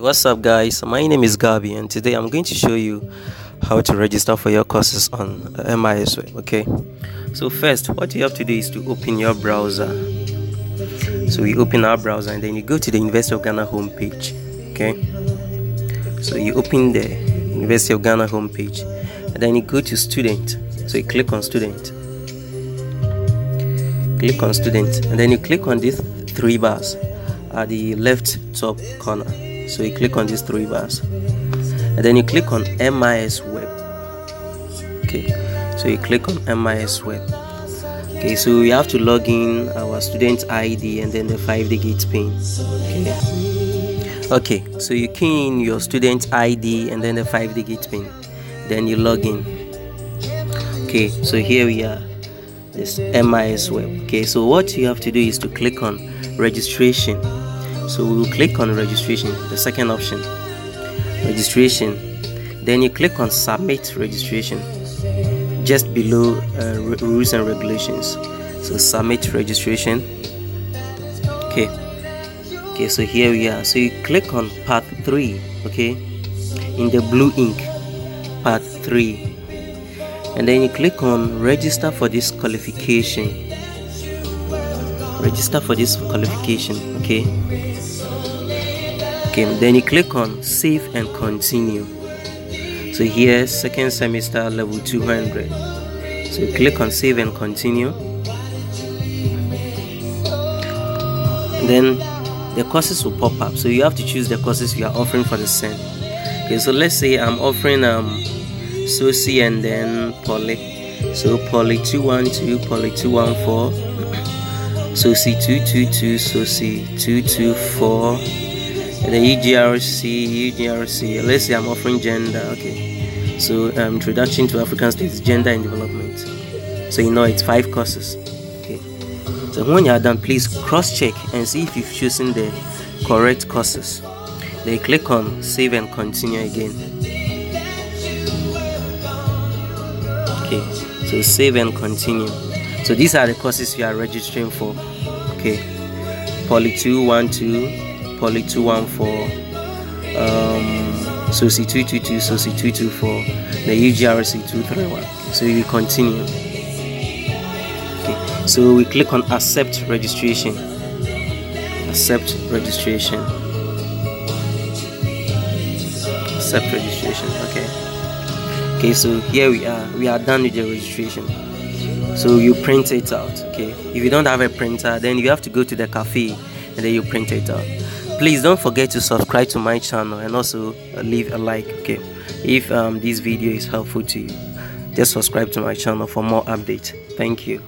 what's up guys? My name is Gabby and today I'm going to show you how to register for your courses on uh, MIS web okay? So first what you have to do is to open your browser. So we open our browser and then you go to the University of Ghana homepage okay? So you open the University of Ghana homepage and then you go to student. So you click on student. Click on student and then you click on these three bars at the left top corner so you click on these three bars. And then you click on MIS web. Okay. So you click on MIS web. Okay so we have to log in our student ID and then the 5 digit pin. Okay. Okay so you key in your student ID and then the 5 digit pin. Then you log in. Okay so here we are. This MIS web. Okay so what you have to do is to click on registration so we will click on registration the second option. Registration. Then you click on submit registration. Just below uh, rules and regulations. So submit registration. Okay. Okay so here we are. So you click on part 3 okay? In the blue ink part 3 and then you click on register for this qualification register for this qualification okay? Okay then you click on save and continue. So here second semester level 200 so you click on save and continue. Then the courses will pop up. So you have to choose the courses you are offering for the SEN okay so let's say i'm offering um soci and then poly. So poly 212 poly 214 SOCI 222, SOCI 224, and the UGRC, UGRC. Let's say I'm offering gender, okay. So, um, Introduction to African States, Gender and Development. So, you know it's five courses, okay. So, when you are done, please cross check and see if you've chosen the correct courses. Then click on Save and Continue again. Okay, so save and continue so these are the courses you are registering for. Okay. Poly 212 poly 214 um soci 222 soci 224 the ugrc 231 so you continue. Okay. So we click on accept registration. Accept registration. Accept registration. Okay. Okay so here we are. We are done with the registration so you print it out okay? If you don't have a printer then you have to go to the cafe and then you print it out. Please don't forget to subscribe to my channel and also leave a like okay? If um, this video is helpful to you just subscribe to my channel for more updates. Thank you